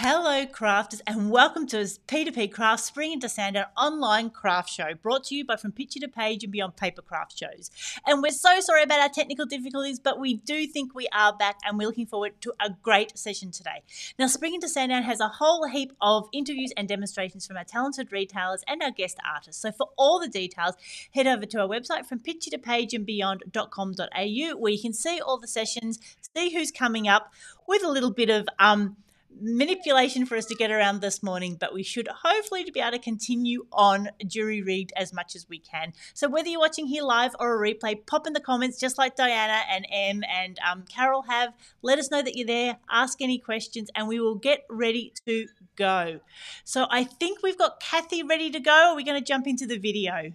Hello, crafters, and welcome to P2P Craft Spring into Sandown online craft show brought to you by From Picture to Page and Beyond Paper Craft Shows. And we're so sorry about our technical difficulties, but we do think we are back and we're looking forward to a great session today. Now, Spring into Sandown has a whole heap of interviews and demonstrations from our talented retailers and our guest artists. So, for all the details, head over to our website from picture to page and beyond.com.au where you can see all the sessions, see who's coming up with a little bit of um, manipulation for us to get around this morning, but we should hopefully to be able to continue on jury rigged as much as we can. So whether you're watching here live or a replay, pop in the comments just like Diana and Em and um, Carol have. Let us know that you're there. Ask any questions, and we will get ready to go. So I think we've got Cathy ready to go. Are we going to jump into the video?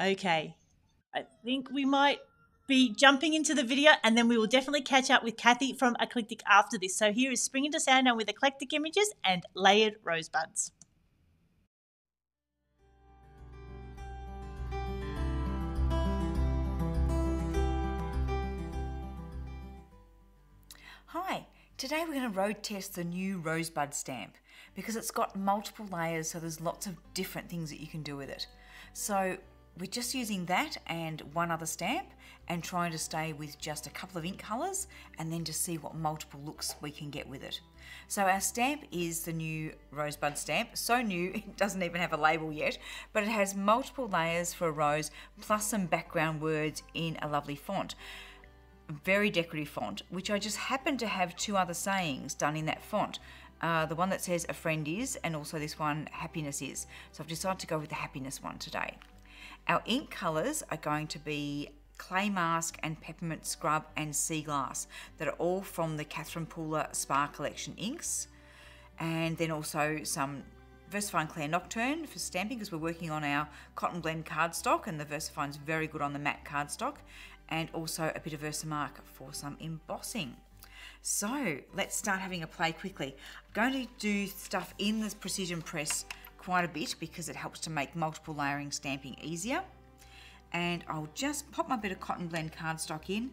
Okay. I think we might be jumping into the video and then we will definitely catch up with Cathy from Eclectic after this. So here is Spring into Sandown with eclectic images and layered rosebuds. Hi, today we're going to road test the new Rosebud stamp because it's got multiple layers so there's lots of different things that you can do with it. So we're just using that and one other stamp and trying to stay with just a couple of ink colours and then to see what multiple looks we can get with it. So our stamp is the new Rosebud stamp. So new, it doesn't even have a label yet, but it has multiple layers for a rose plus some background words in a lovely font. Very decorative font, which I just happen to have two other sayings done in that font. Uh, the one that says a friend is and also this one happiness is. So I've decided to go with the happiness one today. Our ink colours are going to be Clay Mask and Peppermint Scrub and Sea Glass that are all from the Catherine Pooler Spa Collection inks. And then also some VersaFine Clair Nocturne for stamping because we're working on our cotton blend cardstock and the VersaFine's very good on the matte cardstock. And also a bit of Versamark for some embossing. So let's start having a play quickly. I'm going to do stuff in this precision press quite a bit because it helps to make multiple layering stamping easier. And I'll just pop my bit of cotton blend cardstock in.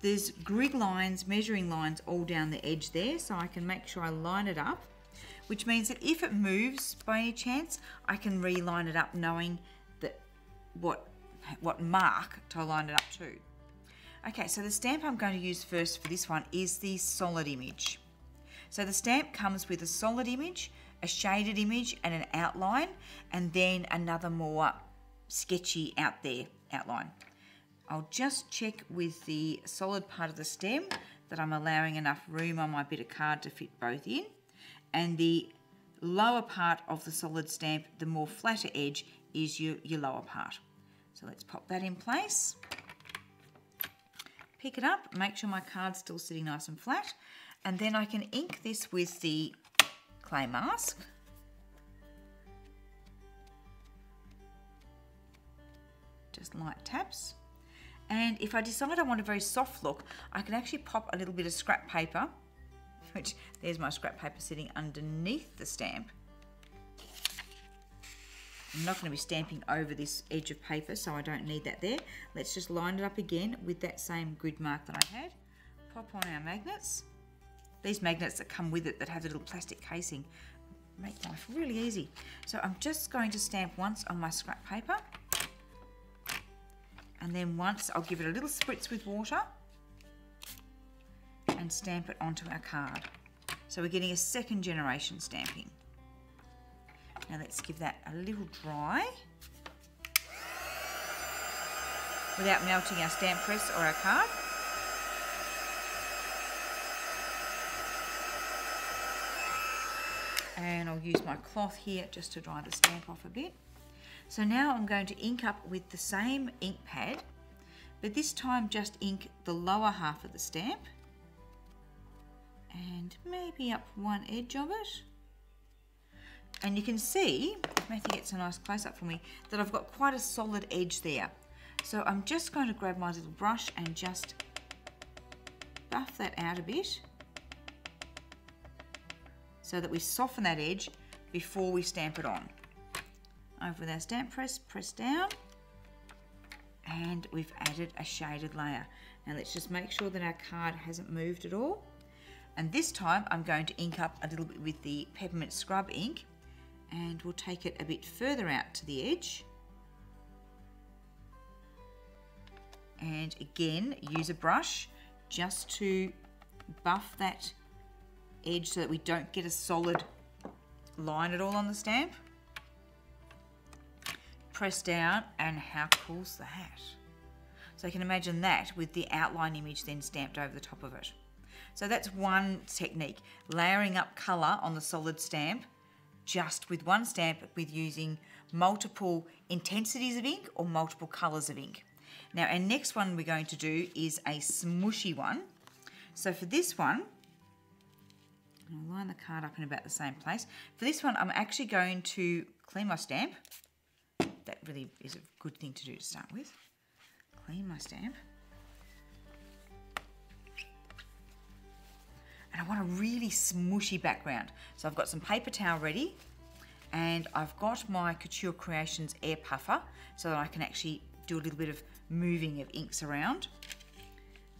There's grid lines, measuring lines all down the edge there, so I can make sure I line it up, which means that if it moves by any chance, I can reline it up knowing that what, what mark to line it up to. Okay, so the stamp I'm going to use first for this one is the solid image. So the stamp comes with a solid image, a shaded image and an outline, and then another more sketchy out there outline. I'll just check with the solid part of the stem that I'm allowing enough room on my bit of card to fit both in. And the lower part of the solid stamp, the more flatter edge, is your, your lower part. So let's pop that in place. Pick it up, make sure my card's still sitting nice and flat. And then I can ink this with the clay mask. Just light taps. And if I decide I want a very soft look, I can actually pop a little bit of scrap paper, which there's my scrap paper sitting underneath the stamp. I'm not going to be stamping over this edge of paper, so I don't need that there. Let's just line it up again with that same grid mark that I had. Pop on our magnets. These magnets that come with it that have a little plastic casing make life really easy. So I'm just going to stamp once on my scrap paper and then once I'll give it a little spritz with water and stamp it onto our card. So we're getting a second generation stamping. Now let's give that a little dry without melting our stamp press or our card. And I'll use my cloth here just to dry the stamp off a bit. So now I'm going to ink up with the same ink pad, but this time just ink the lower half of the stamp and maybe up one edge of it. And you can see, Matthew gets a nice close up for me, that I've got quite a solid edge there. So I'm just going to grab my little brush and just buff that out a bit so that we soften that edge before we stamp it on. Over with our stamp press, press down, and we've added a shaded layer. Now let's just make sure that our card hasn't moved at all. And this time I'm going to ink up a little bit with the Peppermint Scrub ink and we'll take it a bit further out to the edge. And again, use a brush just to buff that edge so that we don't get a solid line at all on the stamp. Press down and how cool's that? So you can imagine that with the outline image then stamped over the top of it. So that's one technique, layering up colour on the solid stamp just with one stamp with using multiple intensities of ink or multiple colours of ink. Now our next one we're going to do is a smushy one. So for this one, line the card up in about the same place. For this one, I'm actually going to clean my stamp. That really is a good thing to do to start with. Clean my stamp. And I want a really smushy background. So I've got some paper towel ready and I've got my Couture Creations air puffer so that I can actually do a little bit of moving of inks around.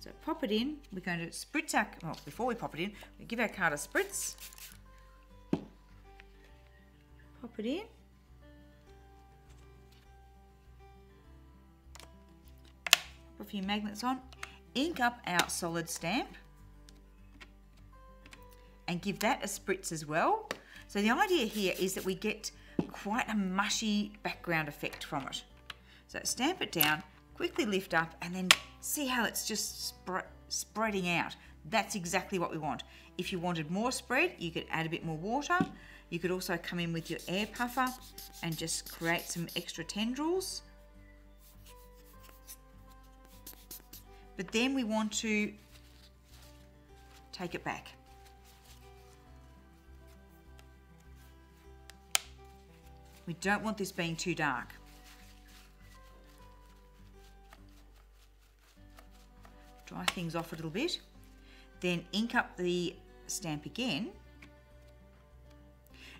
So pop it in. We're going to spritz our, well, before we pop it in, we give our card a spritz. Pop it in. Pop a few magnets on. Ink up our solid stamp. And give that a spritz as well. So the idea here is that we get quite a mushy background effect from it. So stamp it down, quickly lift up and then see how it's just spreading out. That's exactly what we want. If you wanted more spread, you could add a bit more water. You could also come in with your air puffer and just create some extra tendrils. But then we want to take it back. We don't want this being too dark. Dry things off a little bit. Then ink up the stamp again.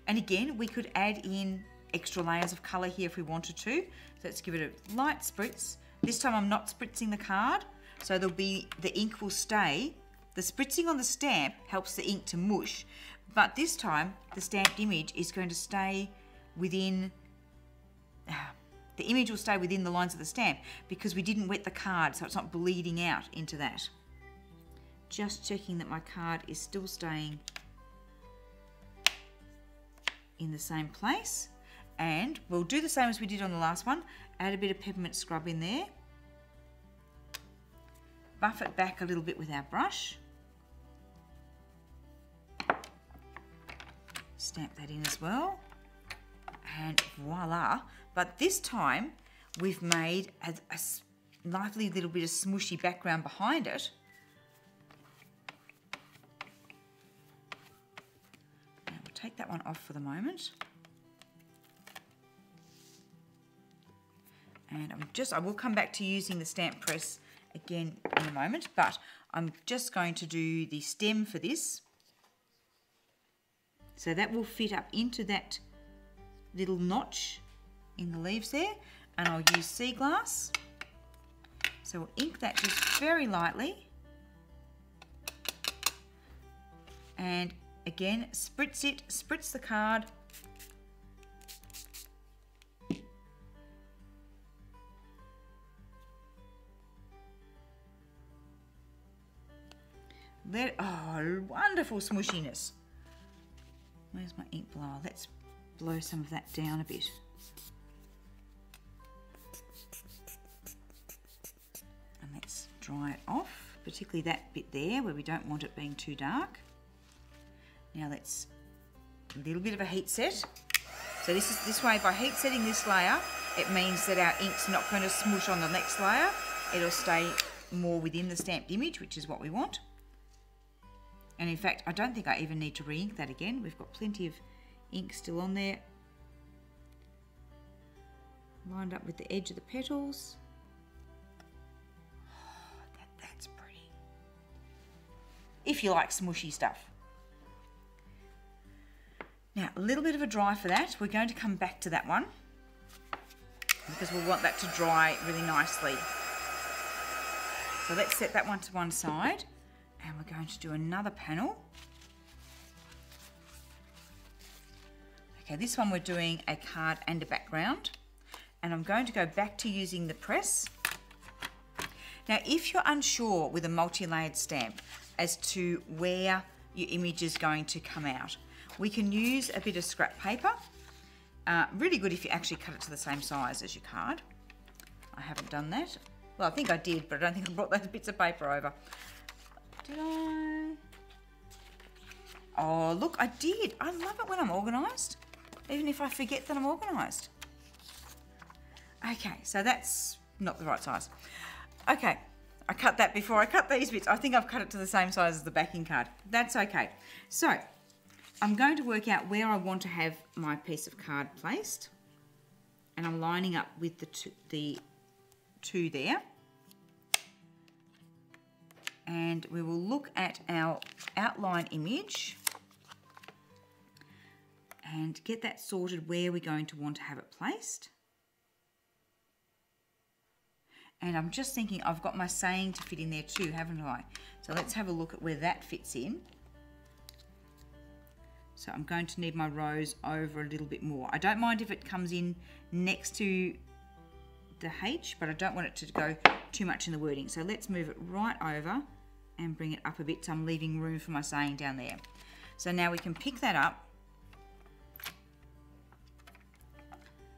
And again, we could add in extra layers of colour here if we wanted to. Let's give it a light spritz. This time I'm not spritzing the card, so there'll be, the ink will stay. The spritzing on the stamp helps the ink to mush, but this time the stamped image is going to stay within the image will stay within the lines of the stamp because we didn't wet the card so it's not bleeding out into that. Just checking that my card is still staying in the same place and we'll do the same as we did on the last one. Add a bit of peppermint scrub in there. Buff it back a little bit with our brush. Stamp that in as well. And voila, but this time we've made a, a lively little bit of smushy background behind it. Now we'll take that one off for the moment. And I'm just, I will come back to using the stamp press again in a moment, but I'm just going to do the stem for this. So that will fit up into that little notch in the leaves there and I'll use sea glass. So we'll ink that just very lightly. And again, spritz it, spritz the card. Let, oh, wonderful smushiness. Where's my ink blower? Let's blow some of that down a bit. And let's dry it off, particularly that bit there where we don't want it being too dark. Now let's, a little bit of a heat set. So this is this way, by heat setting this layer, it means that our ink's not going to smush on the next layer. It'll stay more within the stamped image, which is what we want. And in fact, I don't think I even need to re-ink that again. We've got plenty of ink still on there. Lined up with the edge of the petals. Oh, that's pretty. If you like smushy stuff. Now, a little bit of a dry for that. We're going to come back to that one because we'll want that to dry really nicely. So let's set that one to one side And we're going to do another panel. Okay, this one we're doing a card and a background. And I'm going to go back to using the press. Now, if you're unsure with a multi-layered stamp as to where your image is going to come out, we can use a bit of scrap paper. Uh, really good if you actually cut it to the same size as your card. I haven't done that. Well, I think I did, but I don't think I brought those bits of paper over. Did I? Oh, look, I did. I love it when I'm organised even if I forget that I'm organised. Okay, so that's not the right size. Okay, I cut that before I cut these bits. I think I've cut it to the same size as the backing card. That's okay. So, I'm going to work out where I want to have my piece of card placed. And I'm lining up with the two, the two there. And we will look at our outline image and get that sorted where we're going to want to have it placed. And I'm just thinking I've got my saying to fit in there too, haven't I? So let's have a look at where that fits in. So I'm going to need my rose over a little bit more. I don't mind if it comes in next to the H, but I don't want it to go too much in the wording. So let's move it right over and bring it up a bit so I'm leaving room for my saying down there. So now we can pick that up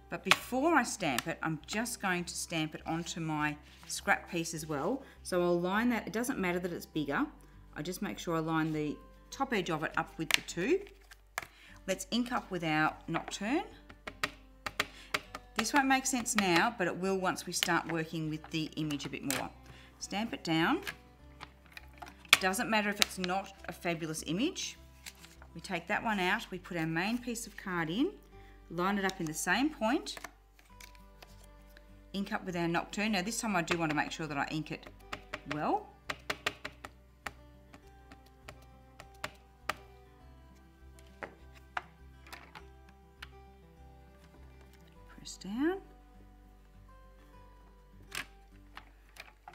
But before I stamp it, I'm just going to stamp it onto my scrap piece as well. So I'll line that, it doesn't matter that it's bigger. I just make sure I line the top edge of it up with the two. Let's ink up with our Nocturne. This won't make sense now, but it will once we start working with the image a bit more. Stamp it down. Doesn't matter if it's not a fabulous image. We take that one out, we put our main piece of card in, line it up in the same point, ink up with our Nocturne. Now this time I do want to make sure that I ink it well. Press down.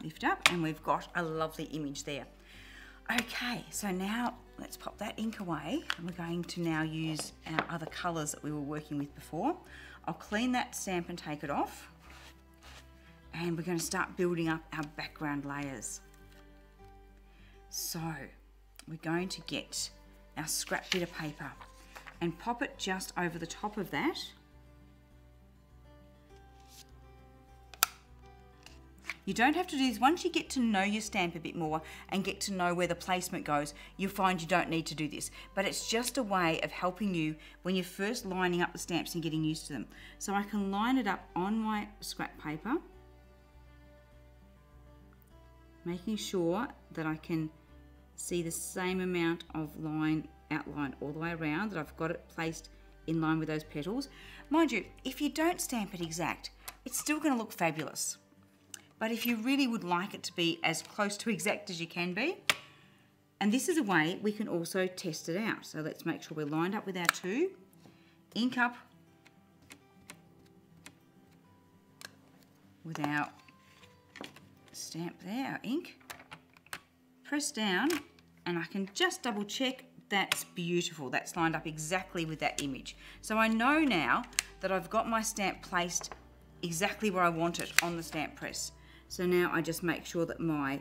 Lift up and we've got a lovely image there. Okay, so now let's pop that ink away and we're going to now use our other colours that we were working with before. I'll clean that stamp and take it off and we're going to start building up our background layers. So we're going to get our scrap bit of paper and pop it just over the top of that You don't have to do this. Once you get to know your stamp a bit more and get to know where the placement goes, you'll find you don't need to do this. But it's just a way of helping you when you're first lining up the stamps and getting used to them. So I can line it up on my scrap paper, making sure that I can see the same amount of line outline all the way around, that I've got it placed in line with those petals. Mind you, if you don't stamp it exact, it's still going to look fabulous. But if you really would like it to be as close to exact as you can be, and this is a way we can also test it out. So let's make sure we're lined up with our two. Ink up with our stamp there, our ink. Press down and I can just double check that's beautiful. That's lined up exactly with that image. So I know now that I've got my stamp placed exactly where I want it on the stamp press. So now I just make sure that my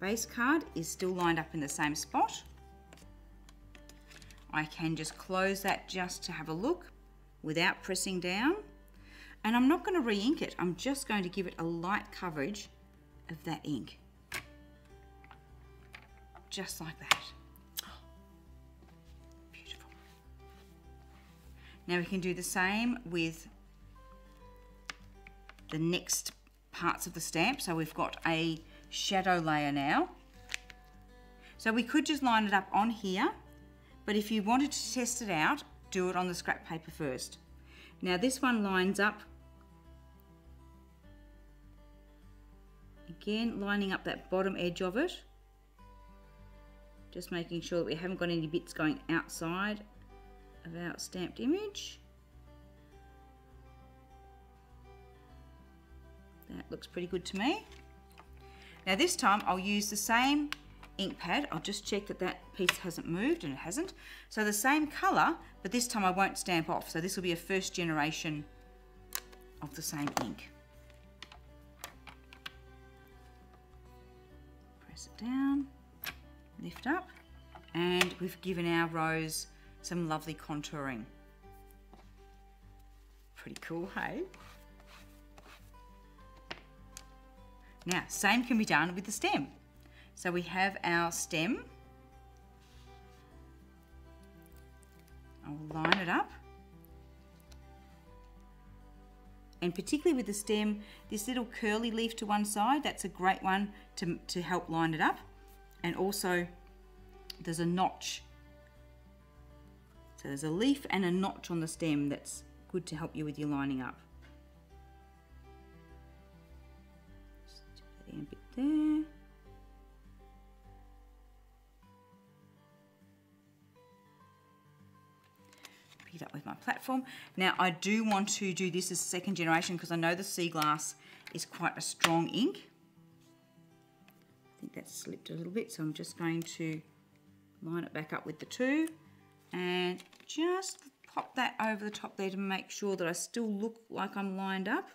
base card is still lined up in the same spot. I can just close that just to have a look without pressing down. And I'm not going to re-ink it, I'm just going to give it a light coverage of that ink. Just like that. Beautiful. Now we can do the same with the next parts of the stamp. So we've got a shadow layer now. So we could just line it up on here, but if you wanted to test it out, do it on the scrap paper first. Now this one lines up, again lining up that bottom edge of it, just making sure that we haven't got any bits going outside of our stamped image. That looks pretty good to me. Now this time I'll use the same ink pad. I'll just check that that piece hasn't moved and it hasn't. So the same colour, but this time I won't stamp off. So this will be a first generation of the same ink. Press it down, lift up, and we've given our rose some lovely contouring. Pretty cool, hey? Now, same can be done with the stem. So we have our stem. I'll line it up. And particularly with the stem, this little curly leaf to one side, that's a great one to, to help line it up. And also, there's a notch. So there's a leaf and a notch on the stem that's good to help you with your lining up. Pick it up with my platform. Now I do want to do this as second generation because I know the sea glass is quite a strong ink. I think that's slipped a little bit so I'm just going to line it back up with the two and just pop that over the top there to make sure that I still look like I'm lined up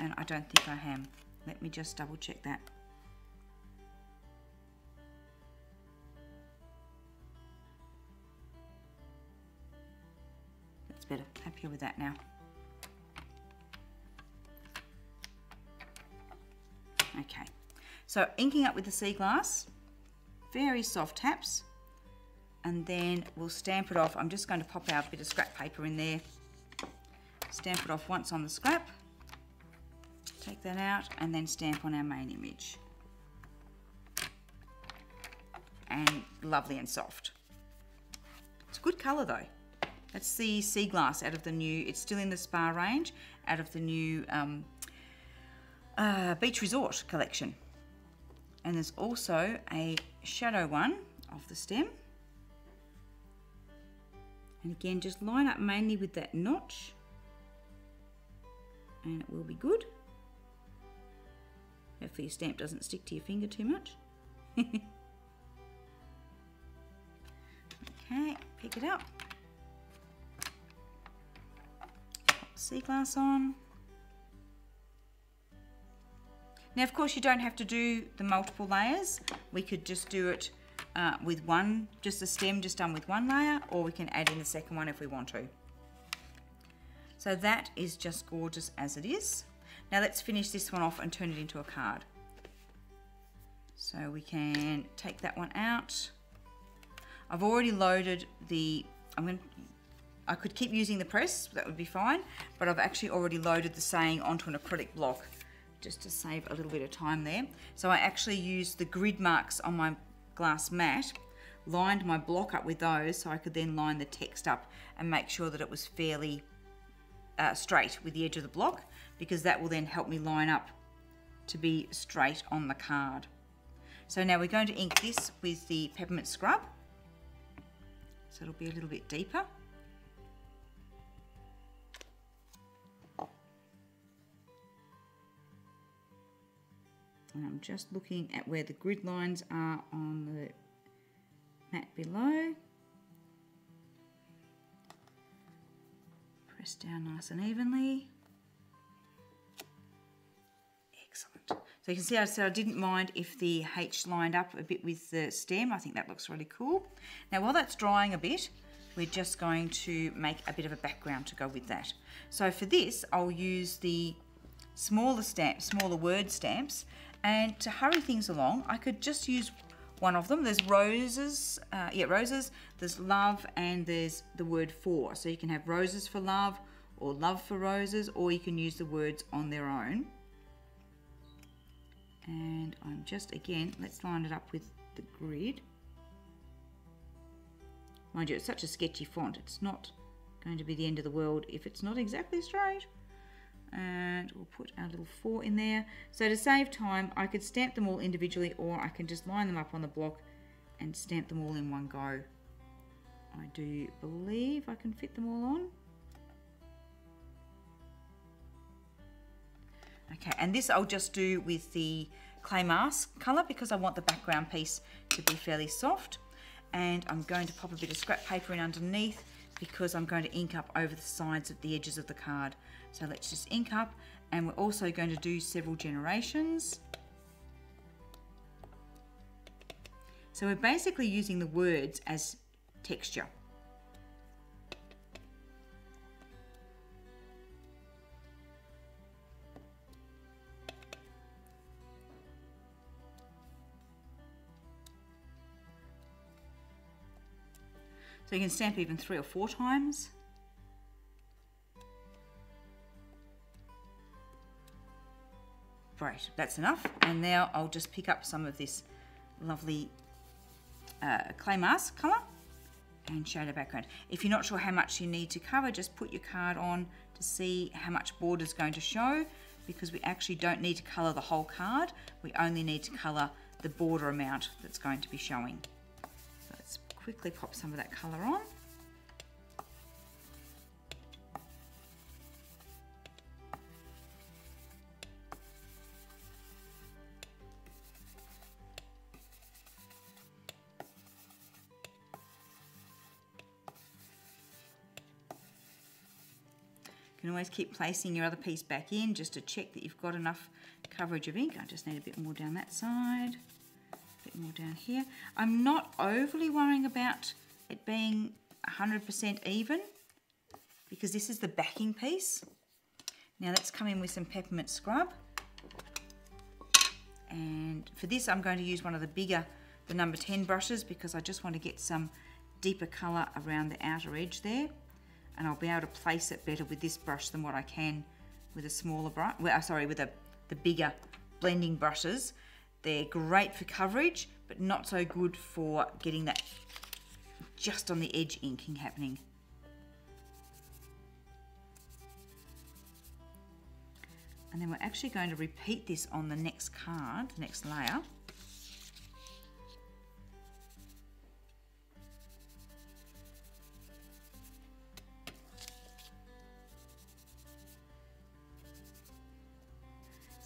and I don't think I am. Let me just double check that. That's better. Happier with that now. Okay, so inking up with the sea glass, very soft taps, and then we'll stamp it off. I'm just going to pop out a bit of scrap paper in there, stamp it off once on the scrap, take that out, and then stamp on our main image. And lovely and soft. It's a good colour though. That's the sea glass out of the new, it's still in the spa range, out of the new um, uh, Beach Resort collection. And there's also a shadow one of the stem. And again, just line up mainly with that notch. And it will be good. Hopefully your stamp doesn't stick to your finger too much. okay, pick it up. sea glass on. Now, of course, you don't have to do the multiple layers. We could just do it uh, with one, just a stem just done with one layer, or we can add in the second one if we want to. So that is just gorgeous as it is. Now let's finish this one off and turn it into a card. So we can take that one out. I've already loaded the, I'm going to I could keep using the press, that would be fine, but I've actually already loaded the saying onto an acrylic block just to save a little bit of time there. So I actually used the grid marks on my glass mat, lined my block up with those so I could then line the text up and make sure that it was fairly uh, straight with the edge of the block because that will then help me line up to be straight on the card. So now we're going to ink this with the peppermint scrub. So it'll be a little bit deeper. and I'm just looking at where the grid lines are on the mat below. Press down nice and evenly. So you can see I said I didn't mind if the H lined up a bit with the stem. I think that looks really cool. Now while that's drying a bit, we're just going to make a bit of a background to go with that. So for this, I'll use the smaller stamps, smaller word stamps, and to hurry things along, I could just use one of them. There's roses, uh, yeah, roses, there's love, and there's the word for. So you can have roses for love, or love for roses, or you can use the words on their own. And I'm just, again, let's line it up with the grid. Mind you, it's such a sketchy font. It's not going to be the end of the world if it's not exactly straight and we'll put our little for in there. So to save time, I could stamp them all individually or I can just line them up on the block and stamp them all in one go. I do believe I can fit them all on. Okay, and this I'll just do with the clay mask colour because I want the background piece to be fairly soft. And I'm going to pop a bit of scrap paper in underneath because I'm going to ink up over the sides of the edges of the card. So let's just ink up and we're also going to do several generations. So we're basically using the words as texture. So you can stamp even three or four times. Great, that's enough. And now I'll just pick up some of this lovely uh, clay mask colour and shade a background. If you're not sure how much you need to cover, just put your card on to see how much border is going to show because we actually don't need to colour the whole card. We only need to colour the border amount that's going to be showing. Quickly pop some of that colour on. You can always keep placing your other piece back in just to check that you've got enough coverage of ink. I just need a bit more down that side, more down here. I'm not overly worrying about it being 100% even because this is the backing piece. Now let's come in with some peppermint scrub. And for this I'm going to use one of the bigger, the number 10 brushes because I just want to get some deeper colour around the outer edge there and I'll be able to place it better with this brush than what I can with a smaller brush, well, uh, sorry, with a, the bigger blending brushes. They're great for coverage, but not so good for getting that just on the edge inking happening. And then we're actually going to repeat this on the next card, the next layer.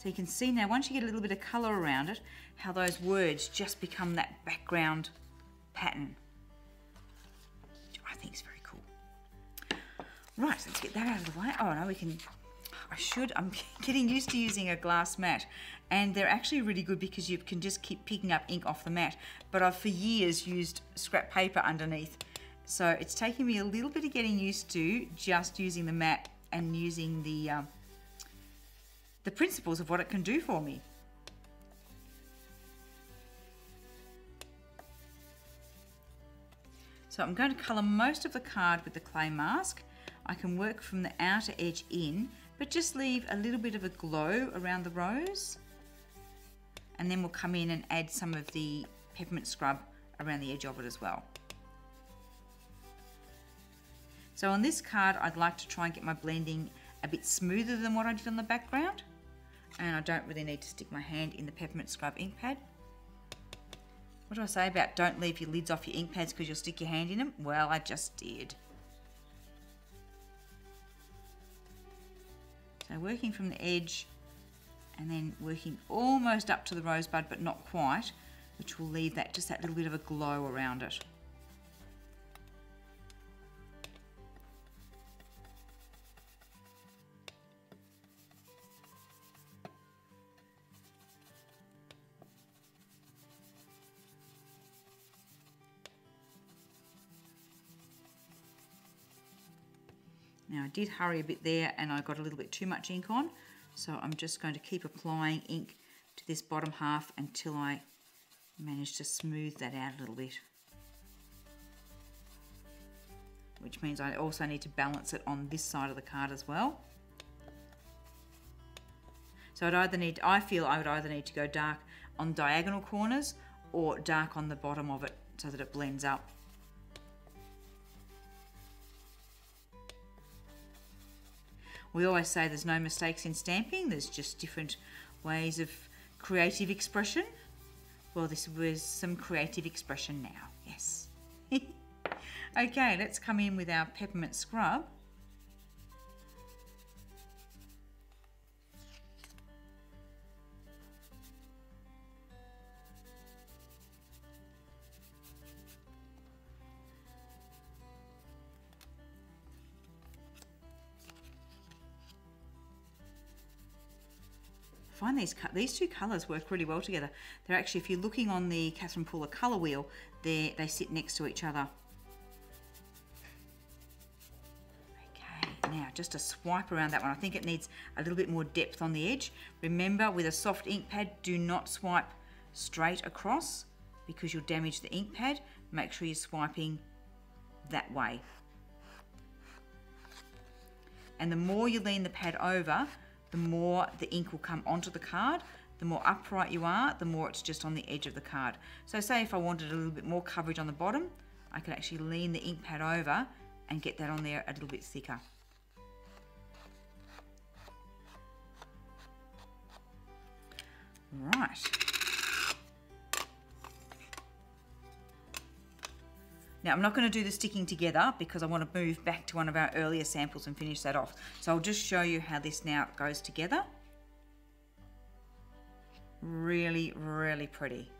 So you can see now, once you get a little bit of colour around it, how those words just become that background pattern. Which I think is very cool. Right, let's get that out of the way. Oh no, we can, I should, I'm getting used to using a glass mat. And they're actually really good because you can just keep picking up ink off the mat. But I've for years used scrap paper underneath. So it's taking me a little bit of getting used to just using the mat and using the um, the principles of what it can do for me. So I'm going to colour most of the card with the clay mask. I can work from the outer edge in, but just leave a little bit of a glow around the rose. And then we'll come in and add some of the peppermint scrub around the edge of it as well. So on this card, I'd like to try and get my blending a bit smoother than what I did on the background and I don't really need to stick my hand in the peppermint scrub ink pad. What do I say about don't leave your lids off your ink pads because you'll stick your hand in them? Well, I just did. So working from the edge and then working almost up to the rosebud but not quite, which will leave that just that little bit of a glow around it. Did hurry a bit there and I got a little bit too much ink on. So I'm just going to keep applying ink to this bottom half until I manage to smooth that out a little bit. Which means I also need to balance it on this side of the card as well. So I'd either need, I feel I would either need to go dark on diagonal corners or dark on the bottom of it so that it blends up. We always say there's no mistakes in stamping, there's just different ways of creative expression. Well, this was some creative expression now, yes. okay, let's come in with our peppermint scrub. Find these these two colours work really well together. They're actually, if you're looking on the Catherine Pooler colour wheel, they they sit next to each other. Okay, now just a swipe around that one. I think it needs a little bit more depth on the edge. Remember, with a soft ink pad, do not swipe straight across because you'll damage the ink pad. Make sure you're swiping that way. And the more you lean the pad over, the more the ink will come onto the card. The more upright you are, the more it's just on the edge of the card. So say if I wanted a little bit more coverage on the bottom, I could actually lean the ink pad over and get that on there a little bit thicker. Right. Now I'm not going to do the sticking together because I want to move back to one of our earlier samples and finish that off. So I'll just show you how this now goes together. Really, really pretty.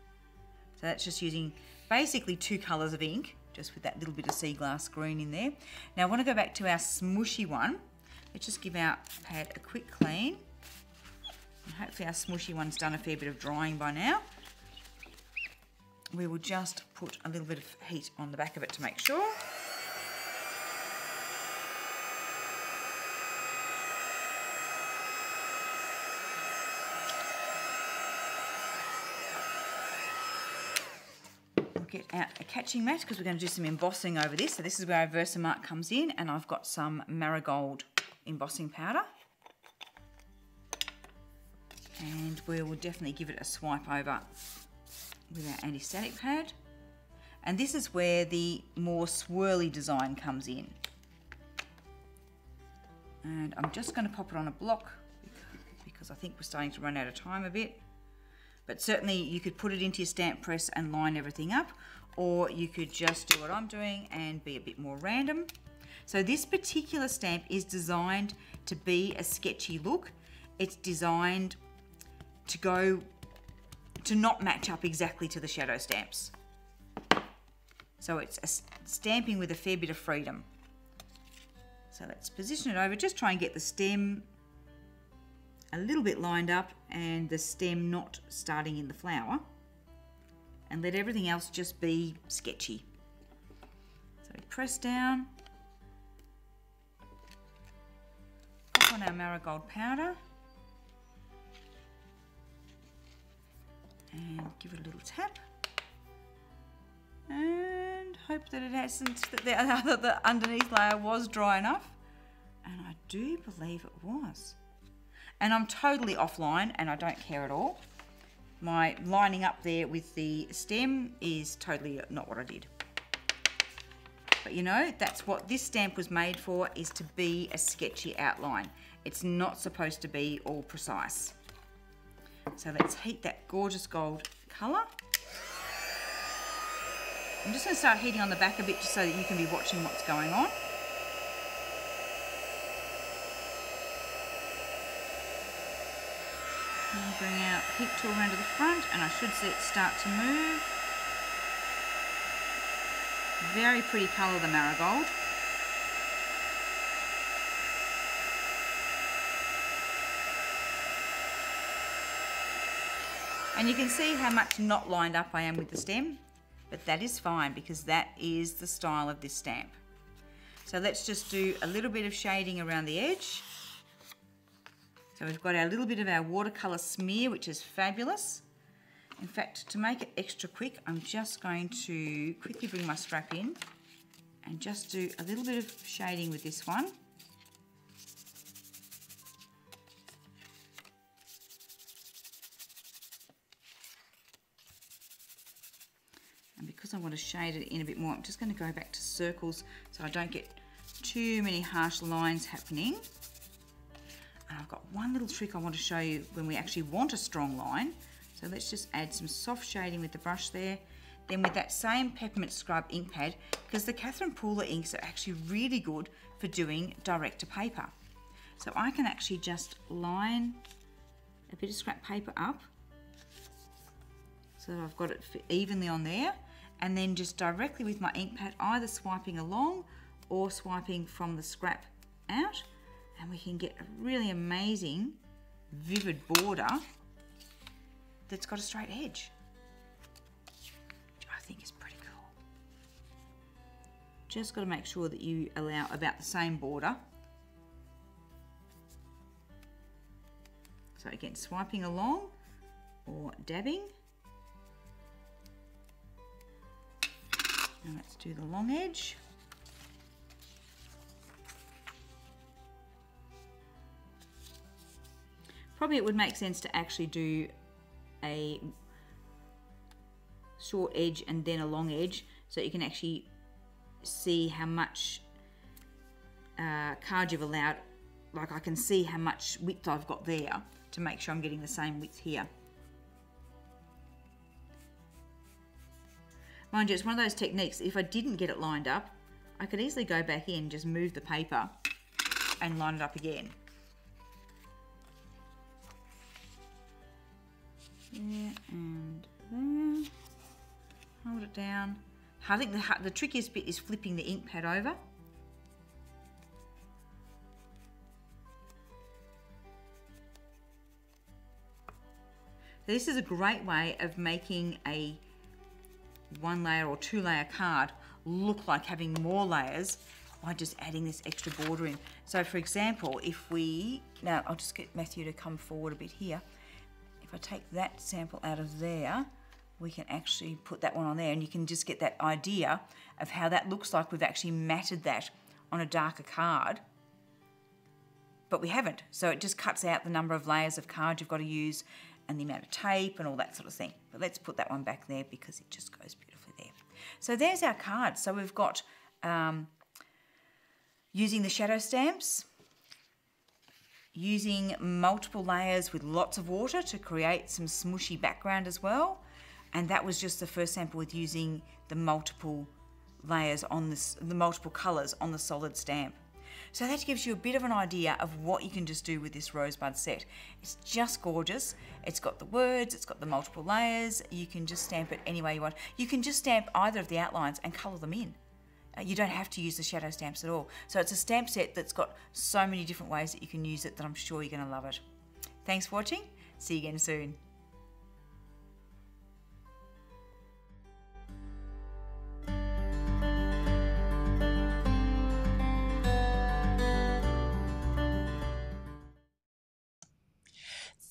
So that's just using basically two colours of ink, just with that little bit of sea glass green in there. Now I want to go back to our smushy one. Let's just give our pad a quick clean. And hopefully our smushy one's done a fair bit of drying by now we will just put a little bit of heat on the back of it to make sure. We'll get out a catching mat because we're going to do some embossing over this. So this is where our Versamark comes in and I've got some marigold embossing powder. And we will definitely give it a swipe over with our anti-static pad. And this is where the more swirly design comes in. And I'm just going to pop it on a block because I think we're starting to run out of time a bit. But certainly you could put it into your stamp press and line everything up or you could just do what I'm doing and be a bit more random. So this particular stamp is designed to be a sketchy look. It's designed to go to not match up exactly to the shadow stamps. So it's a stamping with a fair bit of freedom. So let's position it over, just try and get the stem a little bit lined up and the stem not starting in the flower. And let everything else just be sketchy. So press down, pop on our marigold powder. And give it a little tap. And hope that it hasn't that the, the underneath layer was dry enough. And I do believe it was. And I'm totally offline and I don't care at all. My lining up there with the stem is totally not what I did. But you know that's what this stamp was made for is to be a sketchy outline. It's not supposed to be all precise so let's heat that gorgeous gold colour. I'm just going to start heating on the back a bit just so that you can be watching what's going on. And bring out heat tool around to the front and I should see it start to move. Very pretty colour, the marigold. And you can see how much not lined up I am with the stem, but that is fine because that is the style of this stamp. So let's just do a little bit of shading around the edge. So we've got our little bit of our watercolour smear, which is fabulous. In fact, to make it extra quick, I'm just going to quickly bring my strap in and just do a little bit of shading with this one. I want to shade it in a bit more, I'm just going to go back to circles so I don't get too many harsh lines happening. And I've got one little trick I want to show you when we actually want a strong line. So let's just add some soft shading with the brush there. Then with that same peppermint scrub ink pad, because the Catherine Pooler inks are actually really good for doing direct to paper. So I can actually just line a bit of scrap paper up so that I've got it evenly on there and then just directly with my ink pad either swiping along or swiping from the scrap out and we can get a really amazing vivid border that's got a straight edge. Which I think is pretty cool. Just got to make sure that you allow about the same border. So again, swiping along or dabbing. Now let's do the long edge. Probably it would make sense to actually do a short edge and then a long edge. So you can actually see how much uh, card you've allowed. Like I can see how much width I've got there to make sure I'm getting the same width here mind you it's one of those techniques if I didn't get it lined up I could easily go back in just move the paper and line it up again there and there. Hold it down. I think the, the trickiest bit is flipping the ink pad over. This is a great way of making a one layer or two layer card look like having more layers by just adding this extra border in. So for example, if we, now I'll just get Matthew to come forward a bit here. If I take that sample out of there, we can actually put that one on there and you can just get that idea of how that looks like we've actually matted that on a darker card. But we haven't, so it just cuts out the number of layers of card you've got to use and the amount of tape and all that sort of thing. But let's put that one back there because it just goes beautifully there. So there's our card. So we've got um, using the shadow stamps, using multiple layers with lots of water to create some smushy background as well. And that was just the first sample with using the multiple layers on this, the multiple colors on the solid stamp. So that gives you a bit of an idea of what you can just do with this rosebud set. It's just gorgeous. It's got the words, it's got the multiple layers. You can just stamp it any way you want. You can just stamp either of the outlines and color them in. Uh, you don't have to use the shadow stamps at all. So it's a stamp set that's got so many different ways that you can use it that I'm sure you're going to love it. Thanks for watching. See you again soon.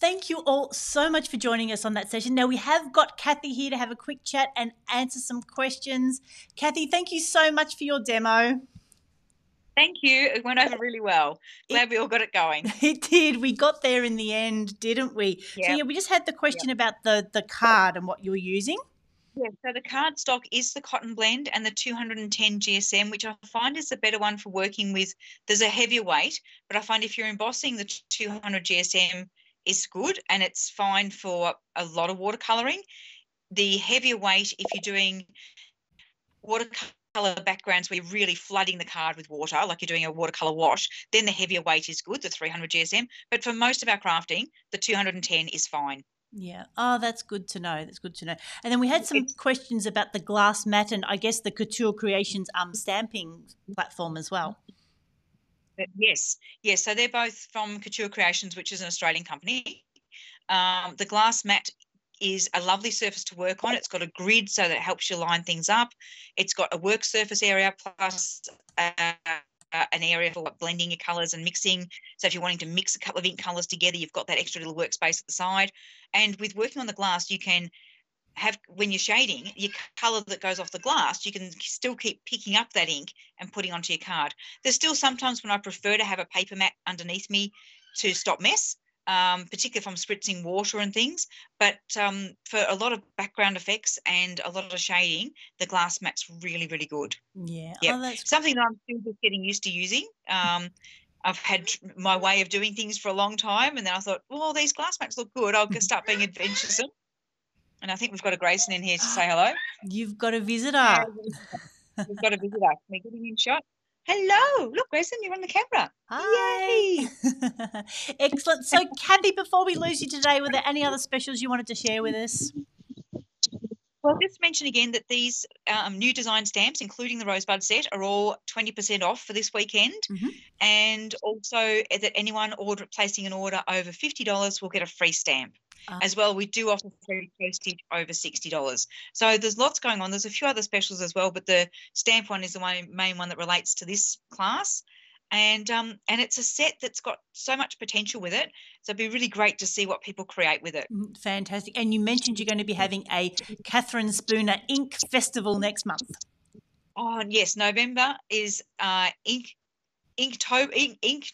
Thank you all so much for joining us on that session. Now, we have got Cathy here to have a quick chat and answer some questions. Cathy, thank you so much for your demo. Thank you. It went over really well. Glad it, we all got it going. It did. We got there in the end, didn't we? Yeah. So yeah, we just had the question about the the card and what you were using. Yeah, so the card stock is the cotton blend and the 210 GSM, which I find is the better one for working with. There's a heavier weight, but I find if you're embossing the 200 GSM, is good and it's fine for a lot of watercoloring. The heavier weight, if you're doing watercolor backgrounds where you're really flooding the card with water, like you're doing a watercolor wash, then the heavier weight is good, the 300 GSM. But for most of our crafting, the 210 is fine. Yeah. Oh, that's good to know. That's good to know. And then we had some questions about the glass mat and I guess the Couture Creations um stamping platform as well. Yes, yes. So they're both from Couture Creations, which is an Australian company. Um, the glass mat is a lovely surface to work on. It's got a grid so that it helps you line things up. It's got a work surface area plus uh, uh, an area for blending your colours and mixing. So if you're wanting to mix a couple of ink colours together, you've got that extra little workspace at the side. And with working on the glass, you can have when you're shading your color that goes off the glass you can still keep picking up that ink and putting onto your card. There's still sometimes when i prefer to have a paper mat underneath me to stop mess um, particularly if i'm spritzing water and things but um, for a lot of background effects and a lot of shading the glass mat's really really good. Yeah. Yeah. Oh, something that i'm still just getting used to using. Um, I've had my way of doing things for a long time, and then I thought, well, these glass mats look good. I'll start being adventuresome. And I think we've got a Grayson in here to say hello. You've got a visitor. we've got a visitor. Can we get him in shot? Hello. Look, Grayson, you're on the camera. Hi. Yay. Excellent. So, Cathy, before we lose you today, were there any other specials you wanted to share with us? Well, just mention again that these um, new design stamps, including the Rosebud set, are all 20% off for this weekend. Mhm. And also that anyone order placing an order over $50 will get a free stamp. Ah. As well, we do offer free postage over $60. So there's lots going on. There's a few other specials as well, but the stamp one is the one, main one that relates to this class. And um, and it's a set that's got so much potential with it. So it'd be really great to see what people create with it. Mm, Fantastic. And you mentioned you're going to be having a Catherine Spooner Ink Festival next month. Oh yes, November is uh, ink, Inktober, ink, ink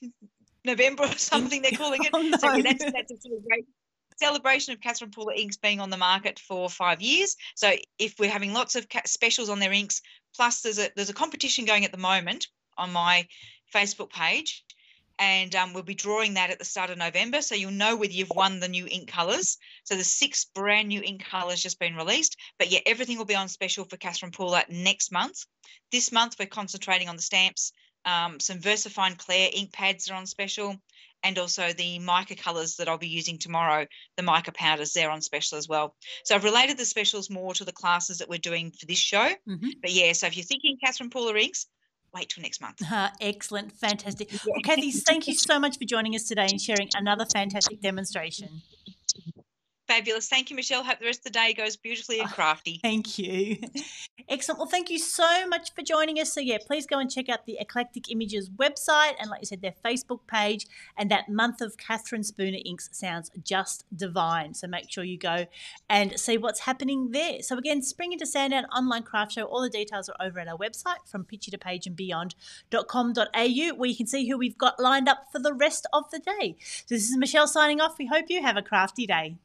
November or something they're calling it. Oh, So no. yeah, that's that's a celebration, celebration of Catherine Pooler inks being on the market for five years. So if we're having lots of ca- specials on their inks, plus there's a there's a competition going at the moment on my Facebook page. And um, we'll be drawing that at the start of November. So you'll know whether you've won the new ink colours. So the six brand new ink colours just been released. But yeah, everything will be on special for Catherine Pooler next month. This month, we're concentrating on the stamps. Um, some VersaFine Claire ink pads are on special, and also the mica colours that I'll be using tomorrow, the mica powders, they're on special as well. So I've related the specials more to the classes that we're doing for this show. Mhm. But yeah, so if you're thinking Catherine Pooler inks, wait till next month. Ah, excellent. Fantastic. Well, Cathy, thank you so much for joining us today and sharing another fantastic demonstration. Fabulous. Thank you, Michelle. Hope the rest of the day goes beautifully and oh, crafty. Thank you. Excellent. Well, thank you so much for joining us. So, yeah, please go and check out the Eclectic Images website and, like you said, their Facebook page. And that month of Catherine Spooner Inks sounds just divine. So, make sure you go and see what's happening there. So, again, Spring into Sandown online craft show. All the details are over at our website from picture to page and beyond.com.au, where you can see who we've got lined up for the rest of the day. So, this is Michelle signing off. We hope you have a crafty day.